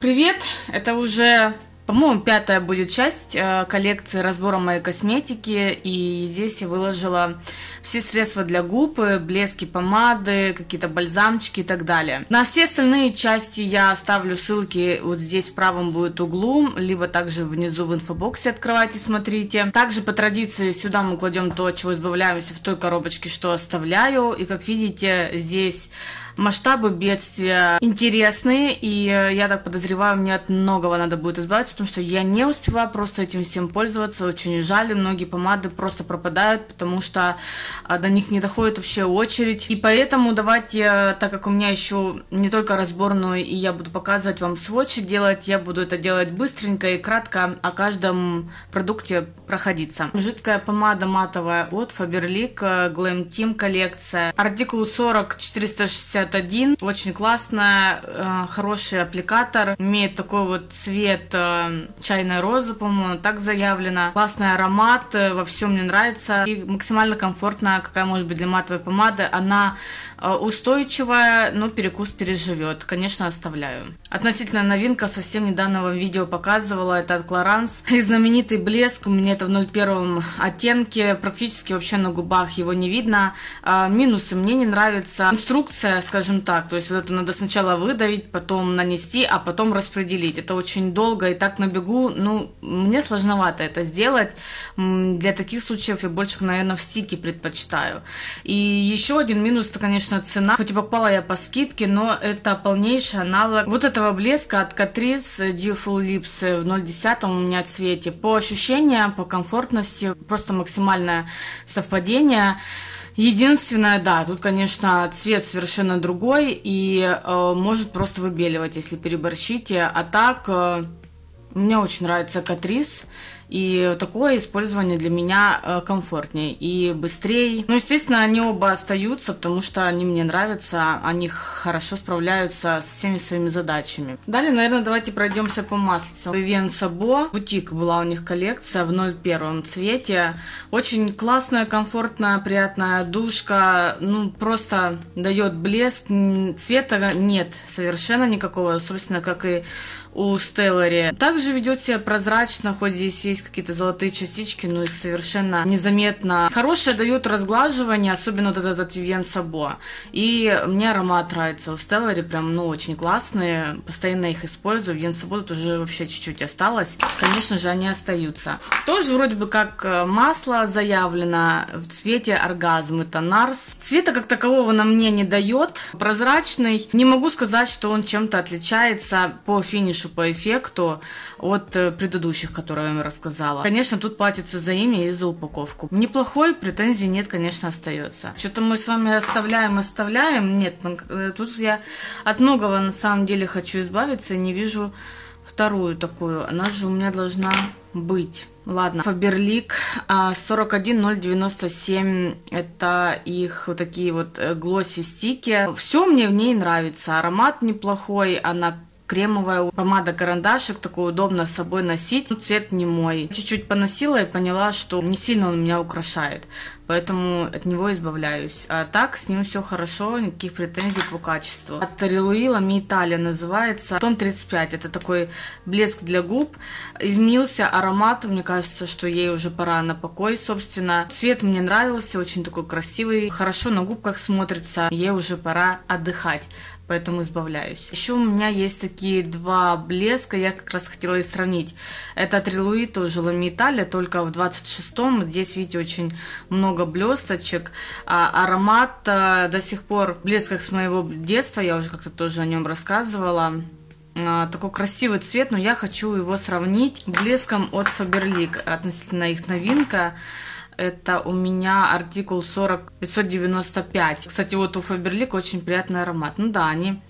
Привет! Это уже, по-моему, пятая будет часть э, коллекции разбора моей косметики. И здесь я выложила все средства для губ, э, блески, помады, какие-то бальзамчики и так далее. На все остальные части я оставлю ссылки вот здесь в правом будет углу, либо также внизу в инфобоксе открывайте, смотрите. Также по традиции сюда мы кладем то, чего избавляемся в той коробочке, что оставляю. И как видите, здесь масштабы бедствия интересные, и э, я так подозреваю, мне от многого надо будет избавиться, потому что я не успеваю просто этим всем пользоваться, очень жаль, многие помады просто пропадают, потому что а, до них не доходит вообще очередь, и поэтому давайте, так как у меня еще не только разборную, и я буду показывать вам сводчи делать, я буду это делать быстренько и кратко о каждом продукте проходиться. Жидкая помада матовая от Faberlic Glam Team коллекция, артикул 40 460 51. Очень классно, э, хороший аппликатор. Имеет такой вот цвет э, чайной розы, по-моему, так заявлено. Классный аромат, э, во всем мне нравится. И максимально комфортная, какая может быть для матовой помады. Она устойчивая, но перекус переживет. Конечно, оставляю. Относительно новинка, совсем недавно вам видео показывала, это от Clarins. И знаменитый блеск, у меня это в 01 оттенке, практически вообще на губах его не видно. Минусы мне не нравится. Инструкция, скажем скажем так. То есть вот это надо сначала выдавить, потом нанести, а потом распределить. Это очень долго и так на бегу. Ну, мне сложновато это сделать. Для таких случаев я больше, наверное, в стике предпочитаю. И еще один минус, это, конечно, цена. Хоть и покупала я по скидке, но это полнейший аналог вот этого блеска от Catrice Full Lips в 0,10 у меня цвете. По ощущениям, по комфортности, просто максимальное совпадение. Единственное, да, тут, конечно, цвет совершенно другой и э, может просто выбеливать, если переборщите. А так, э, мне очень нравится Катрис. И такое использование для меня э, комфортнее и быстрее. Ну, естественно, они оба остаются, потому что они мне нравятся, они хорошо справляются с всеми своими задачами. Далее, наверное, давайте пройдемся по маслицам. Vivienne Sabo, бутик была у них коллекция в 01 цвете. Очень классная, комфортная, приятная душка. Ну, просто дает блеск. Цвета нет совершенно никакого, собственно, как и у Стеллари. Также ведет себя прозрачно, хоть здесь есть какие-то золотые частички, но их совершенно незаметно. Хорошее дает разглаживание, особенно вот этот Вивен Сабо. И мне аромат нравится. У Стеллари прям, ну, очень классные. Постоянно их использую. Вивен Сабо тут уже вообще чуть-чуть осталось. Конечно же, они остаются. Тоже вроде бы как э, масло заявлено в цвете оргазм. Это Нарс. Цвета как такового на мне не дает. Прозрачный. Не могу сказать, что он чем-то отличается по финишу по эффекту от э, предыдущих, которые я вам рассказала. Конечно, тут платится за имя и за упаковку. Неплохой, претензий нет, конечно, остается. Что-то мы с вами оставляем, оставляем. Нет, э, тут я от многого на самом деле хочу избавиться не вижу вторую такую. Она же у меня должна быть. Ладно, Фаберлик 41097, это их вот такие вот э, глосси стики. Все мне в ней нравится, аромат неплохой, она кремовая помада-карандашик, такой удобно с собой носить. Цвет не мой. Чуть-чуть поносила и поняла, что не сильно он меня украшает. Поэтому от него избавляюсь. А так с ним все хорошо, никаких претензий по качеству. От Релуила Ми Италия называется. Тон 35. Это такой блеск для губ. Изменился аромат. Мне кажется, что ей уже пора на покой, собственно. Цвет мне нравился, очень такой красивый. Хорошо на губках смотрится. Ей уже пора отдыхать поэтому избавляюсь. Еще у меня есть такие два блеска, я как раз хотела их сравнить. Это от Релуи, тоже Лами только в 26-м. Здесь, видите, очень много блесточек. А, аромат а, до сих пор блеск как с моего детства, я уже как-то тоже о нем рассказывала а, такой красивый цвет, но я хочу его сравнить блеском от Faberlic, относительно их новинка. Это у меня артикул 40 595. Кстати, вот у Faberlic очень приятный аромат. Ну да, они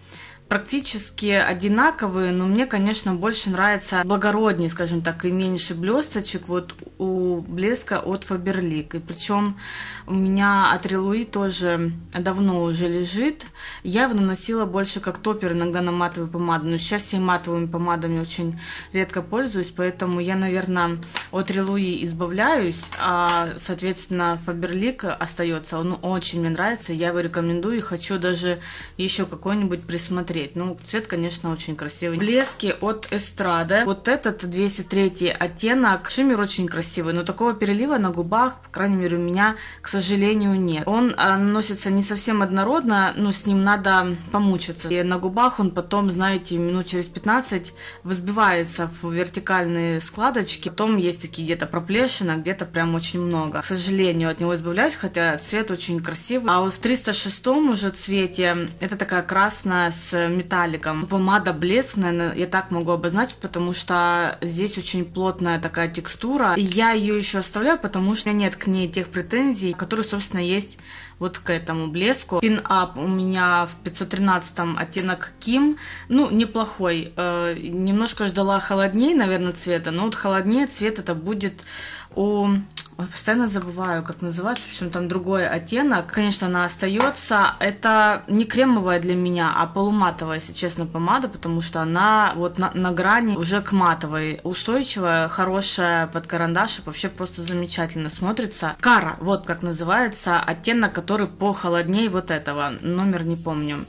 практически одинаковые, но мне, конечно, больше нравится благороднее, скажем так, и меньше блесточек. Вот у блеска от Faberlic. И причем у меня от Релуи тоже давно уже лежит. Я его наносила больше как топер, иногда на матовую помаду. Но сейчас я матовыми помадами очень редко пользуюсь, поэтому я, наверное, от Релуи избавляюсь, а, соответственно, Faberlic остается. Он очень мне нравится, я его рекомендую и хочу даже еще какой-нибудь присмотреть. Ну, цвет, конечно, очень красивый. Блески от Эстрада. Вот этот 203 оттенок. Шиммер очень красивый, но такого перелива на губах, по крайней мере, у меня, к сожалению, нет. Он а, наносится не совсем однородно, но с ним надо помучиться. И на губах он потом, знаете, минут через 15 взбивается в вертикальные складочки. Потом есть такие где-то проплешины, где-то прям очень много. К сожалению, от него избавляюсь, хотя цвет очень красивый. А вот в 306 уже цвете это такая красная с металликом. Помада блеск, наверное, я так могу обозначить, потому что здесь очень плотная такая текстура. И я ее еще оставляю, потому что у меня нет к ней тех претензий, которые, собственно, есть вот к этому блеску. Пин-ап у меня в 513 оттенок Ким. Ну, неплохой. Э, немножко ждала холоднее, наверное, цвета, но вот холоднее цвет это будет у постоянно забываю, как называется. В общем, там другой оттенок. Конечно, она остается. Это не кремовая для меня, а полуматовая, если честно, помада, потому что она вот на, на грани уже к матовой. Устойчивая, хорошая под карандашик. Вообще просто замечательно смотрится. Кара, вот как называется. Оттенок, который похолоднее вот этого. Номер не помню.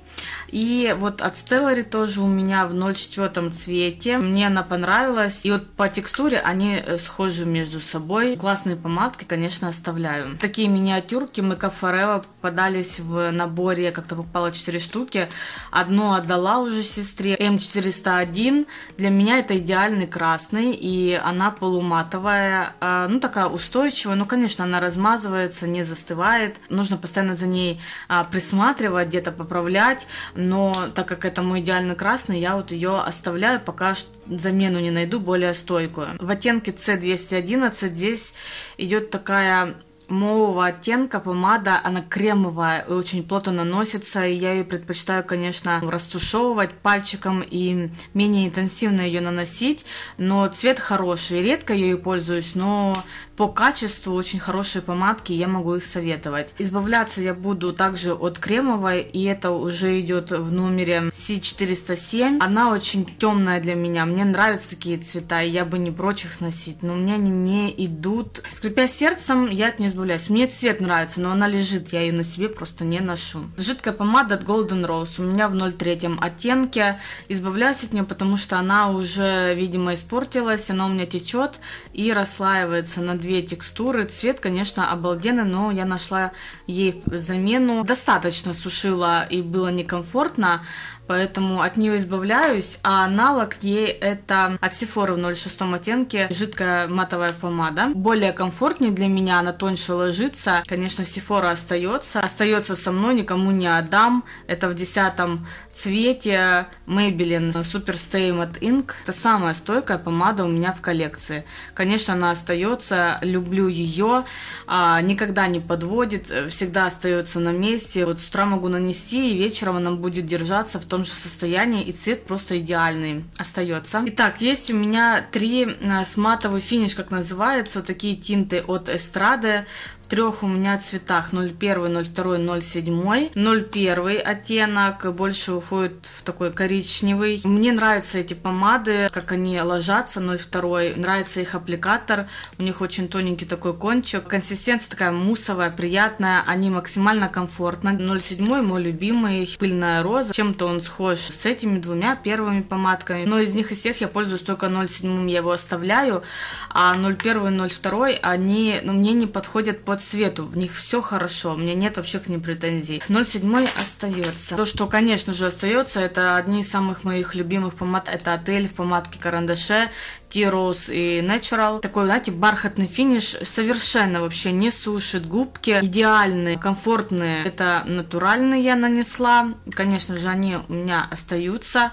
И вот от Stellary тоже у меня в 04 цвете. Мне она понравилась. И вот по текстуре они э, схожи между собой. Классные помадки, конечно, оставляю. Такие миниатюрки Makeup Forever попадались в наборе. Как-то попало 4 штуки. Одну отдала уже сестре. М401. Для меня это идеальный красный. И она полуматовая. А, ну, такая устойчивая. Ну, конечно, она размазывается, не застывает. Нужно постоянно за ней а, присматривать, где-то поправлять но так как это мой идеально красный, я вот ее оставляю, пока замену не найду более стойкую. В оттенке C211 здесь идет такая мового оттенка помада, она кремовая и очень плотно наносится, и я ее предпочитаю, конечно, растушевывать пальчиком и менее интенсивно ее наносить, но цвет хороший, редко я ее пользуюсь, но по качеству очень хорошие помадки, я могу их советовать. Избавляться я буду также от кремовой, и это уже идет в номере C407. Она очень темная для меня, мне нравятся такие цвета, я бы не прочь их носить, но у меня они не идут. Скрипя сердцем, я от нее избавляюсь. Мне цвет нравится, но она лежит, я ее на себе просто не ношу. Жидкая помада от Golden Rose у меня в 03 оттенке. Избавляюсь от нее, потому что она уже, видимо, испортилась, она у меня течет и расслаивается на две текстуры. Цвет, конечно, обалденный, но я нашла ей замену. Достаточно сушила и было некомфортно, поэтому от нее избавляюсь. А аналог ей это от Sephora в 06 оттенке жидкая матовая помада. Более комфортнее для меня, она тоньше ложится. Конечно, Sephora остается. Остается со мной, никому не отдам. Это в десятом цвете Maybelline Super Stay Matte Ink. Это самая стойкая помада у меня в коллекции. Конечно, она остается. Люблю ее. А, никогда не подводит. Всегда остается на месте. Вот с утра могу нанести, и вечером она будет держаться в том же состоянии. И цвет просто идеальный остается. Итак, есть у меня три а, с матовый финиш, как называется. Вот такие тинты от Эстрады трех у меня цветах 01, 02, 07. 01 оттенок больше уходит в такой коричневый. Мне нравятся эти помады, как они ложатся 02. Нравится их аппликатор. У них очень тоненький такой кончик. Консистенция такая муссовая, приятная. Они максимально комфортны. 07 мой любимый. Пыльная роза. Чем-то он схож с этими двумя первыми помадками. Но из них из всех я пользуюсь только 07. Я его оставляю. А 01 и 02 они ну, мне не подходят под цвету, в них все хорошо, у меня нет вообще к ним претензий. 0,7 остается. То, что, конечно же, остается, это одни из самых моих любимых помад, это отель в помадке карандаше, T-Rose и Natural. Такой, знаете, бархатный финиш, совершенно вообще не сушит губки, идеальные, комфортные. Это натуральные я нанесла, конечно же, они у меня остаются.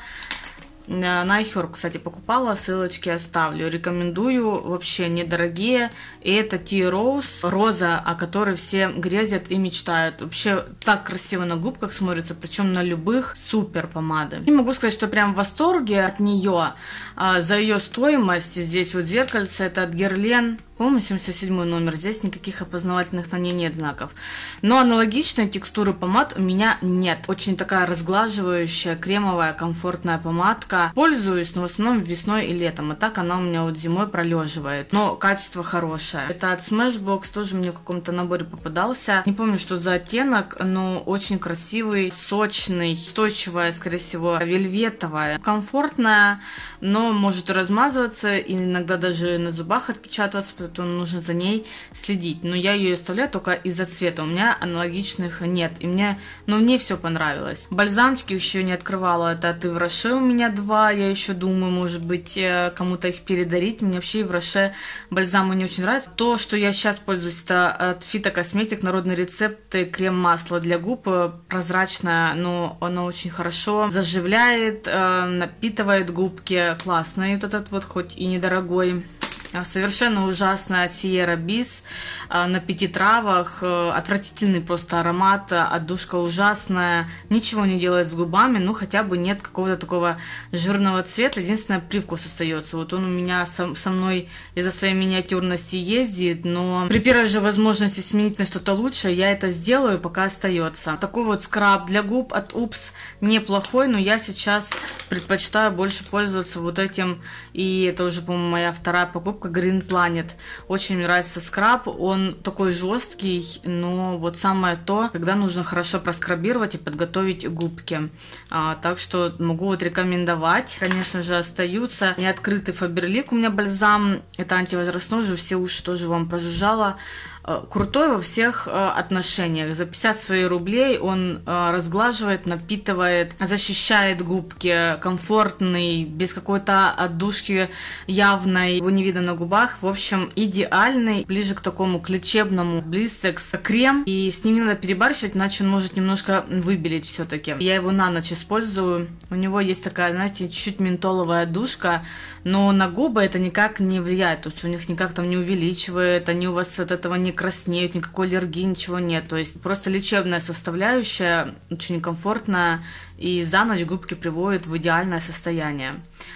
Э, на iHerb, кстати, покупала, ссылочки оставлю. Рекомендую, вообще недорогие. И это Tea Rose, роза, о которой все грезят и мечтают. Вообще так красиво на губках смотрится, причем на любых супер помады. Не могу сказать, что прям в восторге от нее. А, за ее стоимость здесь вот зеркальце, это от Герлен По-моему, 77 номер. Здесь никаких опознавательных на ней нет знаков. Но аналогичной текстуры помад у меня нет. Очень такая разглаживающая, кремовая, комфортная помадка. Пользуюсь, но в основном весной и летом. И так она у меня вот зимой пролеживает. Но качество хорошее. Это от Smashbox, тоже мне в каком-то наборе попадался. Не помню, что за оттенок, но очень красивый, сочный, устойчивая, скорее всего, вельветовая. Комфортная, но может размазываться и иногда даже на зубах отпечатываться, то нужно за ней следить. Но я ее оставляю только из-за цвета. У меня аналогичных нет. И мне, но мне все понравилось. Бальзамчики еще не открывала. Это от Ивраше у меня два. Я еще думаю, может быть, э, кому-то их передарить. Мне вообще Ивраше бальзамы не очень нравятся. То, что я сейчас пользуюсь, это от Фито Косметик народные рецепты крем-масло для губ. Э, прозрачное, но оно очень хорошо заживляет, э, напитывает губки. Классно. И вот этот вот хоть и недорогой совершенно ужасная Сиера Бис а, на пяти травах. Э, отвратительный просто аромат, отдушка ужасная. Ничего не делает с губами, ну хотя бы нет какого-то такого жирного цвета. Единственное, привкус остается. Вот он у меня со, со мной из-за своей миниатюрности ездит, но при первой же возможности сменить на что-то лучше, я это сделаю, пока остается. Такой вот скраб для губ от Упс неплохой, но я сейчас предпочитаю больше пользоваться вот этим. И это уже, по-моему, моя вторая покупка Green Planet. Очень мне нравится скраб. Он такой жесткий, но вот самое то, когда нужно хорошо проскрабировать и подготовить губки. А, так что могу вот рекомендовать. Конечно же, остаются неоткрытый Фаберлик. У меня бальзам. Это антивозрастной же. Все уши тоже вам прожужжала. Э, крутой во всех э, отношениях. За 50 своих рублей он э, разглаживает, напитывает, защищает губки, комфортный, без какой-то отдушки явной, его не видно на губах. В общем, идеальный, ближе к такому к лечебному блистекс крем. И с ним не надо перебарщивать, иначе он может немножко выбелить все-таки. Я его на ночь использую. У него есть такая, знаете, чуть-чуть ментоловая душка, но на губы это никак не влияет. То есть у них никак там не увеличивает, они у вас от этого не краснеют, никакой аллергии, ничего нет. То есть просто лечебная составляющая, очень комфортная, и за ночь губки приводит в идеальное состояние.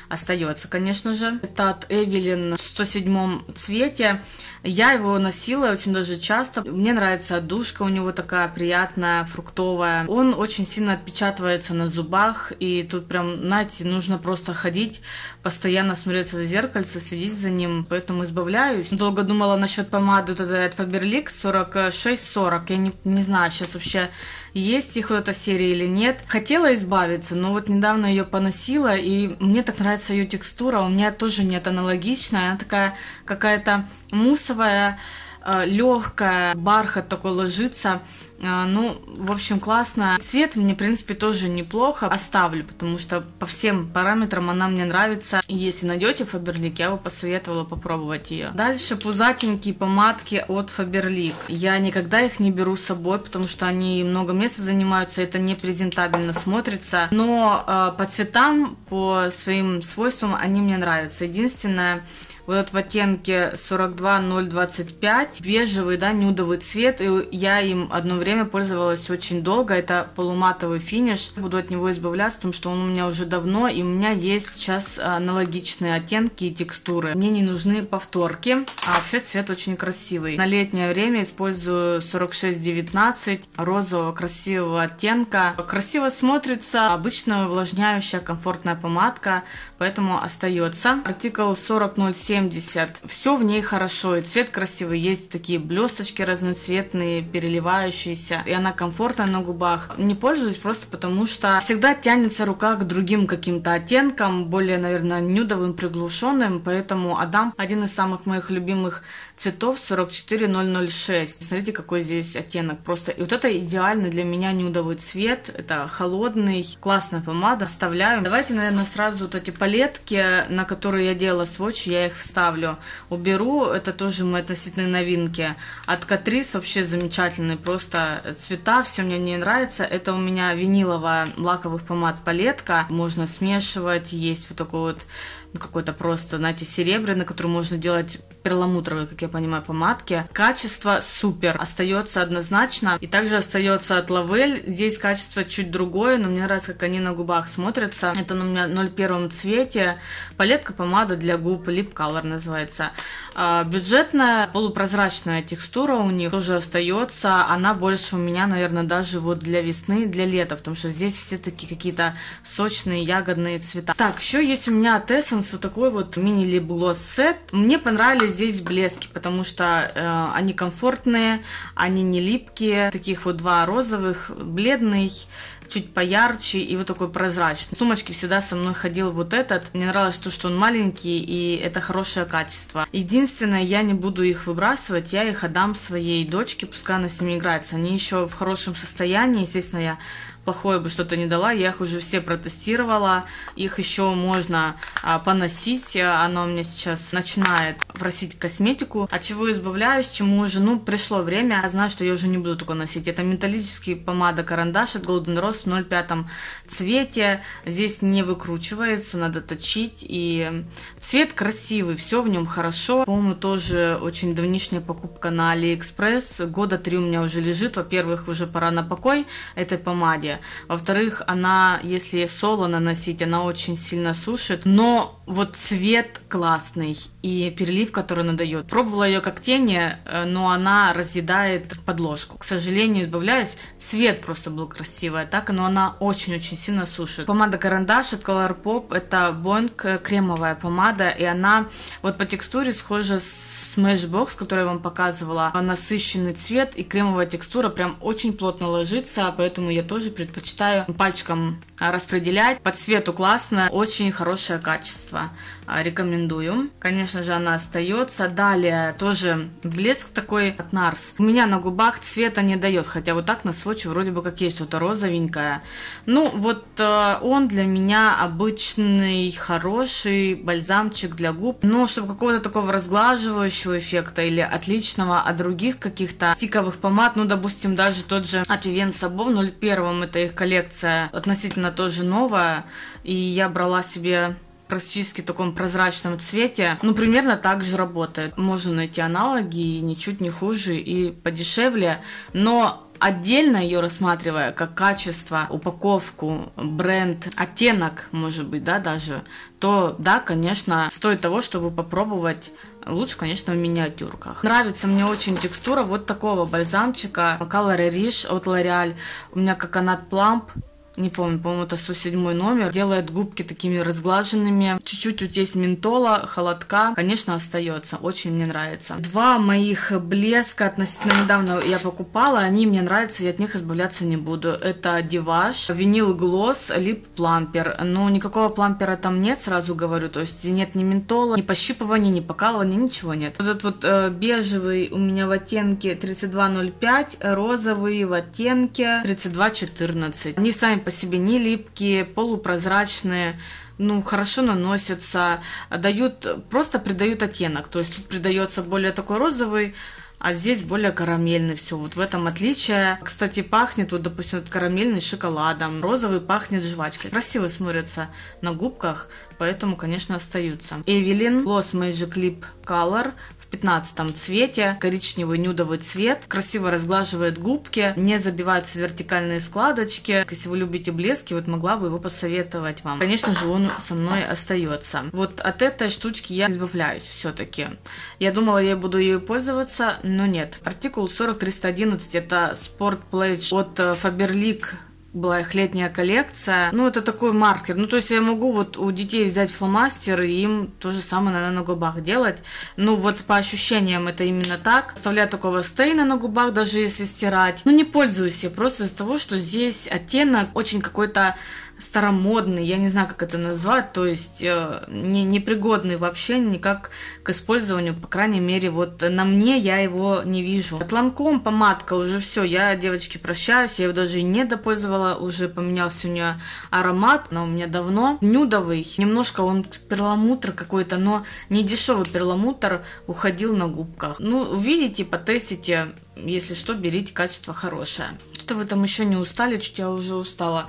Остается, конечно же. Это от Эвелин в 107 цвете. Я его носила очень даже часто. Мне нравится отдушка, у него такая приятная, фруктовая. Он очень сильно отпечатывается на зубах, и тут прям, знаете, нужно просто ходить, постоянно смотреться в зеркальце, следить за ним, поэтому избавляюсь. Долго думала насчет помады вот этой от Faberlic 46-40. Я не, не знаю сейчас вообще, есть их вот эта серия или нет. Хотела избавиться, но вот недавно ее поносила, и мне так нравится ее текстура. У меня тоже нет аналогичная, она такая какая-то мусовая, э, легкая, бархат такой ложится. Э, ну, в общем, классно. Цвет мне, в принципе, тоже неплохо. Оставлю, потому что по всем параметрам она мне нравится. И если найдете Фаберлик, я бы посоветовала попробовать ее. Дальше пузатенькие помадки от Фаберлик. Я никогда их не беру с собой, потому что они много места занимаются, это не презентабельно смотрится. Но э, по цветам, по своим свойствам они мне нравятся. Единственное, вот этот в оттенке 42025, бежевый, да, нюдовый цвет, и я им одно время пользовалась очень долго, это полуматовый финиш, буду от него избавляться, потому что он у меня уже давно, и у меня есть сейчас аналогичные оттенки и текстуры. Мне не нужны повторки, а вообще цвет очень красивый. На летнее время использую 4619 розового красивого оттенка. Красиво смотрится, обычная увлажняющая комфортная помадка, поэтому остается. Артикл 4007 70. Все в ней хорошо, и цвет красивый, есть такие блесточки разноцветные, переливающиеся, и она комфортная на губах. Не пользуюсь просто потому, что всегда тянется рука к другим каким-то оттенкам, более, наверное, нюдовым, приглушенным, поэтому отдам один из самых моих любимых цветов 44006. Смотрите, какой здесь оттенок. Просто и вот это идеальный для меня нюдовый цвет. Это холодный, классная помада. Оставляю. Давайте, наверное, сразу вот эти палетки, на которые я делала сводчи, я их вставлю. Уберу. Это тоже мои относительные новинки. От Катрис вообще замечательный. Просто цвета, все мне не нравится. Это у меня виниловая лаковых помад палетка. Можно смешивать, есть вот такой вот ну, какой-то просто, знаете, серебряный, который можно делать перламутровые, как я понимаю, помадки. Качество супер, остается однозначно. И также остается от Лавель. Здесь качество чуть другое, но мне нравится, как они на губах смотрятся. Это у меня 01 цвете. Палетка помада для губ, Lip Color называется. А, бюджетная, полупрозрачная текстура у них тоже остается. Она больше у меня, наверное, даже вот для весны, для лета, потому что здесь все такие какие-то сочные ягодные цвета. Так, еще есть у меня от Essence вот такой вот мини-лип глосс сет. Мне понравились здесь блески, потому что э, они комфортные, они не липкие. Таких вот два розовых, бледный, чуть поярче и вот такой прозрачный. В сумочке всегда со мной ходил вот этот. Мне нравилось то, что он маленький и это хорошее качество. Единственное, я не буду их выбрасывать, я их отдам своей дочке, пускай она с ними играется. Они еще в хорошем состоянии, естественно, я плохое бы что-то не дала. Я их уже все протестировала. Их еще можно а, поносить. Оно меня сейчас начинает просить косметику. От чего избавляюсь, чему уже, ну, пришло время. Я знаю, что я уже не буду такое носить. Это металлический помада-карандаш от Golden Rose в 05 цвете. Здесь не выкручивается, надо точить. И цвет красивый, все в нем хорошо. По-моему, тоже очень давнишняя покупка на AliExpress. Года три у меня уже лежит. Во-первых, уже пора на покой этой помаде Во-вторых, она, если соло наносить, она очень сильно сушит. Но вот цвет классный и перелив, который она дает. Пробовала ее как тени, э, но она разъедает подложку. К сожалению, избавляюсь. Цвет просто был красивый, так, но она очень-очень сильно сушит. Помада карандаш от Colourpop, это Boink э, кремовая помада, и она вот по текстуре схожа с Smashbox, который я вам показывала. Насыщенный цвет и кремовая текстура прям очень плотно ложится, поэтому я тоже предпочитаю пальчиком распределять. По цвету классно, очень хорошее качество. А, рекомендую. Конечно же, она остается. Далее тоже блеск такой от Нарс. У меня на губах цвета не дает, хотя вот так на сводче вроде бы как есть что-то розовенькое. Ну, вот э, он для меня обычный, хороший бальзамчик для губ. Но чтобы какого-то такого разглаживающего эффекта или отличного от других каких-то стиковых помад, ну, допустим, даже тот же от Vivien Sabo в 01 это их коллекция относительно тоже новая, и я брала себе практически таком прозрачном цвете, ну, примерно так же работает. Можно найти аналоги, ничуть не хуже и подешевле, но отдельно ее рассматривая как качество, упаковку, бренд, оттенок, может быть, да, даже, то да, конечно, стоит того, чтобы попробовать Лучше, конечно, в миниатюрках. Нравится мне очень текстура вот такого бальзамчика Color Riche от L'Oreal. У меня коконат пламп не помню, по-моему, это 107 номер, делает губки такими разглаженными. Чуть-чуть вот есть ментола, холодка, конечно, остается, очень мне нравится. Два моих блеска относительно недавно я покупала, они мне нравятся, я от них избавляться не буду. Это Диваш, винил глосс, лип плампер. Но никакого плампера там нет, сразу говорю, то есть нет ни ментола, ни пощипывания, ни покалывания, ничего нет. Вот этот вот э, бежевый у меня в оттенке 3205, розовый в оттенке 3214. Они сами по себе не липкие, полупрозрачные, ну, хорошо наносятся, дают, просто придают оттенок. То есть тут придается более такой розовый, а здесь более карамельный все. Вот в этом отличие. Кстати, пахнет, вот, допустим, вот карамельный шоколадом, розовый пахнет жвачкой. Красиво смотрится на губках, поэтому, конечно, остаются. Эвелин Gloss Magic Lip Color в 15 цвете, коричневый нюдовый цвет, красиво разглаживает губки, не забивается вертикальные складочки. Если вы любите блески, вот могла бы его посоветовать вам. Конечно же, он со мной остается. Вот от этой штучки я избавляюсь все-таки. Я думала, я буду ею пользоваться, но нет. Артикул 40311 это Sport Pledge от э, Faberlic была их летняя коллекция. Ну, это такой маркер. Ну, то есть я могу вот у детей взять фломастер и им то же самое, наверное, на губах делать. Ну, вот по ощущениям это именно так. Оставляю такого стейна на губах, даже если стирать. Ну, не пользуюсь я просто из-за того, что здесь оттенок очень какой-то старомодный, я не знаю, как это назвать, то есть э, не, непригодный вообще никак к использованию, по крайней мере, вот на мне я его не вижу. От Ланком помадка уже все, я, девочки, прощаюсь, я его даже и не допользовала, уже поменялся у нее аромат, но у меня давно. Нюдовый, немножко он перламутр какой-то, но не дешевый перламутр, уходил на губках. Ну, увидите, потестите, если что, берите качество хорошее. Что вы там еще не устали, чуть я уже устала.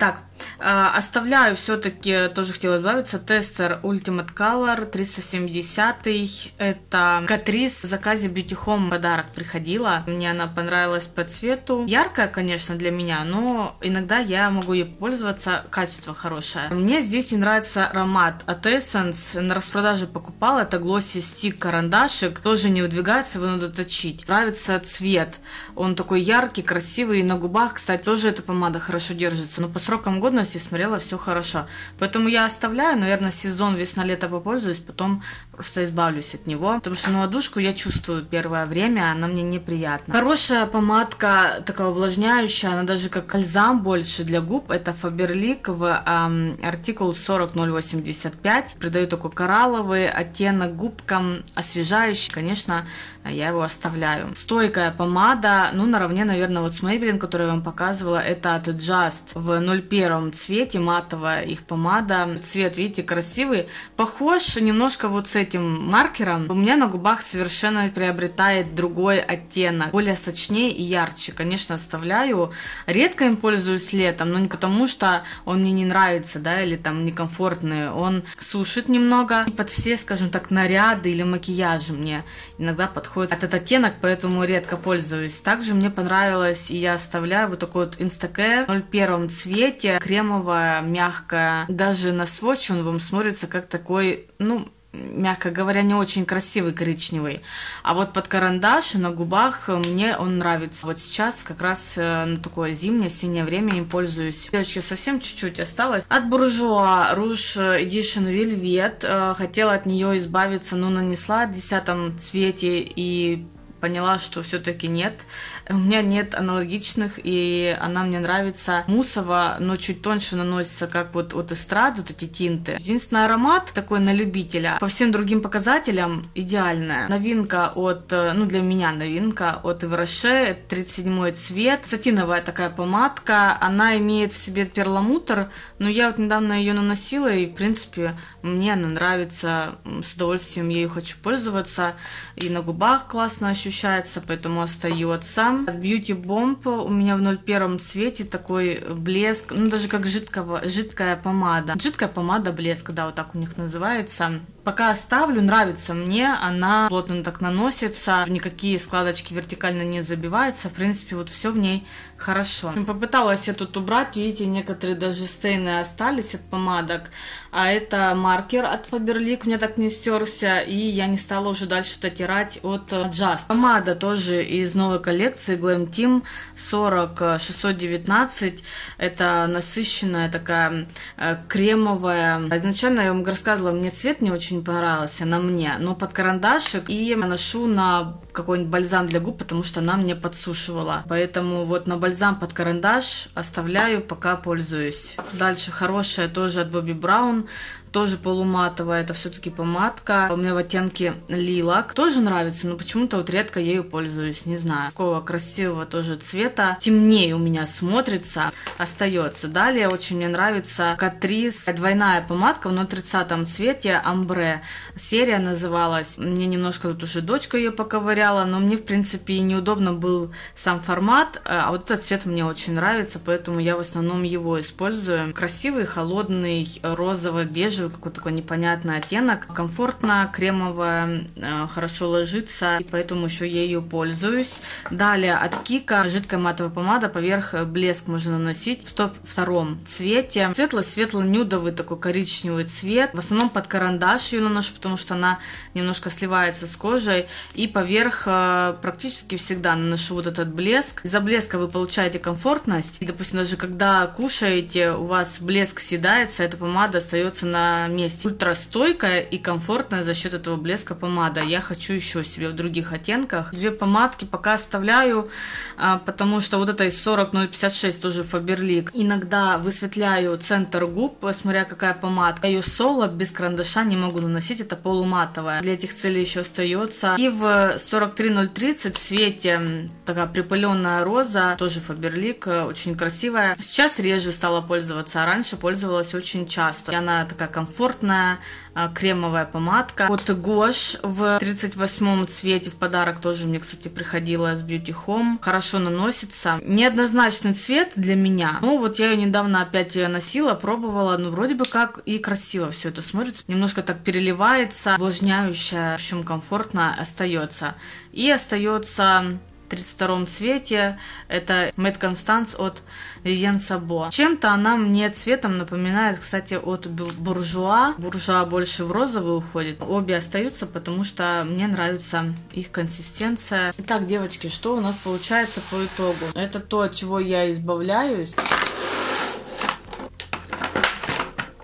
Так, э, оставляю все-таки, тоже хотела избавиться, тестер Ultimate Color 370. Это Катрис в заказе Beauty Home подарок приходила. Мне она понравилась по цвету. Яркая, конечно, для меня, но иногда я могу ей пользоваться. Качество хорошее. Мне здесь не нравится аромат от Essence. На распродаже покупала. Это Glossy Stick карандашик. Тоже не выдвигается, его надо точить. Нравится цвет. Он такой яркий, красивый. И на губах, кстати, тоже эта помада хорошо держится. Но по срокам годности смотрела все хорошо. Поэтому я оставляю, наверное, сезон весна-лето попользуюсь, потом просто избавлюсь от него. Потому что на ладушку я чувствую первое время, она мне неприятна. Хорошая помадка, такая увлажняющая, она даже как бальзам больше для губ. Это Faberlic в эм, артикул 40085. Придает такой коралловый оттенок губкам, освежающий. Конечно, я его оставляю. Стойкая помада, ну, наравне, наверное, вот с Maybelline, которую я вам показывала, это от Just в 01 цвете, матовая их помада. Цвет, видите, красивый. Похож немножко вот с этим маркером. У меня на губах совершенно приобретает другой оттенок, более сочнее и ярче. Конечно, оставляю. Редко им пользуюсь летом, но не потому, что он мне не нравится, да, или там некомфортный. Он сушит немного под все, скажем так, наряды или макияжи мне иногда подходит этот оттенок, поэтому редко пользуюсь. Также мне понравилось, и я оставляю вот такой вот Instacare в 01 цвете, кремовая, мягкая. Даже на сводче он вам смотрится как такой, ну, мягко говоря, не очень красивый коричневый. А вот под карандаш на губах мне он нравится. Вот сейчас как раз э, на такое зимнее, синее время им пользуюсь. Девочки, совсем чуть-чуть осталось. От Буржуа Rouge Edition Velvet. Хотела от нее избавиться, но нанесла в десятом цвете и поняла, что все-таки нет. У меня нет аналогичных, и она мне нравится мусово, но чуть тоньше наносится, как вот от эстрад, вот эти тинты. Единственный аромат такой на любителя. По всем другим показателям идеальная. Новинка от, ну для меня новинка от Эвроше, 37 цвет. Сатиновая такая помадка. Она имеет в себе перламутр, но я вот недавно ее наносила, и в принципе мне она нравится. С удовольствием ею хочу пользоваться. И на губах классно ощущается ощущается, поэтому остается. Beauty Bomb у меня в 01 цвете такой блеск, ну даже как жидкого, жидкая помада. Жидкая помада блеск, да, вот так у них называется. Пока оставлю, нравится мне, она плотно так наносится, никакие складочки вертикально не забиваются, в принципе, вот все в ней хорошо. Попыталась я тут убрать, видите, некоторые даже стейны остались от помадок, а это маркер от Faberlic, мне так не стерся, и я не стала уже дальше дотирать от Just. Помада тоже из новой коллекции Glam Team 40 619, это насыщенная такая э, кремовая. Изначально я вам рассказывала, мне цвет не очень очень понравился на мне, но под карандашик и наношу на какой-нибудь бальзам для губ, потому что она мне подсушивала. Поэтому вот на бальзам под карандаш оставляю, пока пользуюсь. Дальше хорошая тоже от Бобби Браун тоже полуматовая, это все-таки помадка. У меня в оттенке лилак. Тоже нравится, но почему-то вот редко ею пользуюсь, не знаю. Такого красивого тоже цвета. Темнее у меня смотрится, остается. Далее очень мне нравится Катрис. Двойная помадка в 030 цвете, амбре. Серия называлась. Мне немножко тут уже дочка ее поковыряла, но мне, в принципе, неудобно был сам формат. А вот этот цвет мне очень нравится, поэтому я в основном его использую. Красивый, холодный, розово-бежевый какой-то такой непонятный оттенок. Комфортно, кремовая, э, хорошо ложится, и поэтому еще ею пользуюсь. Далее от Кика жидкая матовая помада, поверх блеск можно наносить в 102 цвете. Светло-светло-нюдовый такой коричневый цвет. В основном под карандаш ее наношу, потому что она немножко сливается с кожей. И поверх поверх э, практически всегда наношу вот этот блеск. Из-за блеска вы получаете комфортность. И, допустим, даже когда кушаете, у вас блеск съедается, эта помада остается на месте. Ультрастойкая и комфортная за счет этого блеска помада. Я хочу еще себе в других оттенках. Две помадки пока оставляю, а, потому что вот эта из 40056 тоже Фаберлик. Иногда высветляю центр губ, смотря какая помадка. Ее соло без карандаша не могу наносить, это полуматовая. Для этих целей еще остается. И в 43030 цвете такая припыленная роза, тоже Фаберлик, очень красивая. Сейчас реже стала пользоваться, а раньше пользовалась очень часто. И она такая комфортная, а, кремовая помадка. От Гош в 38 цвете в подарок тоже мне, кстати, приходила с Beauty Home. Хорошо наносится. Неоднозначный цвет для меня. Ну, вот я ее недавно опять носила, пробовала. Ну, вроде бы как и красиво все это смотрится. Немножко так переливается, увлажняющая, в общем, комфортно остается. И остается 32 цвете. Это Мэтт Констанс от Vivienne Sabo. Чем-то она мне цветом напоминает, кстати, от Буржуа. Буржуа больше в розовый уходит. Обе остаются, потому что мне нравится их консистенция. Итак, девочки, что у нас получается по итогу? Это то, от чего я избавляюсь.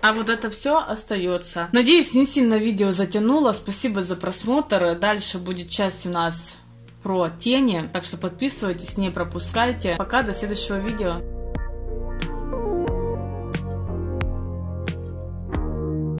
А вот это все остается. Надеюсь, не сильно видео затянуло. Спасибо за просмотр. Дальше будет часть у нас про тени. Так что подписывайтесь, не пропускайте. Пока, до следующего видео.